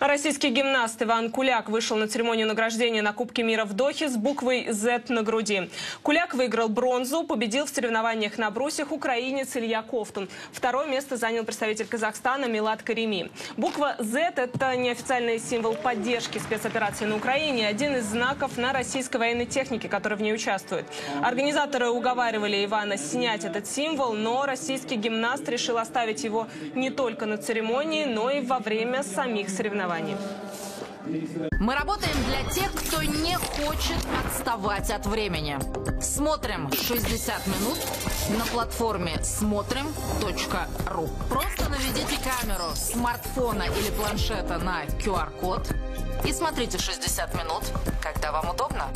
Российский гимнаст Иван Куляк вышел на церемонию награждения на Кубке мира в Дохе с буквой Z на груди. Куляк выиграл бронзу, победил в соревнованиях на брусьях украинец Илья Ковтун. Второе место занял представитель Казахстана Милат Карими. Буква Z – это неофициальный символ поддержки спецоперации на Украине, один из знаков на российской военной технике, которая в ней участвует. Организаторы уговаривали Ивана снять этот символ, но российский гимнаст решил оставить его не только на церемонии, но и во время самих соревнований соревнований. Мы работаем для тех, кто не хочет отставать от времени. Смотрим 60 минут на платформе смотрим.ру. Просто наведите камеру смартфона или планшета на QR-код и смотрите 60 минут, когда вам удобно.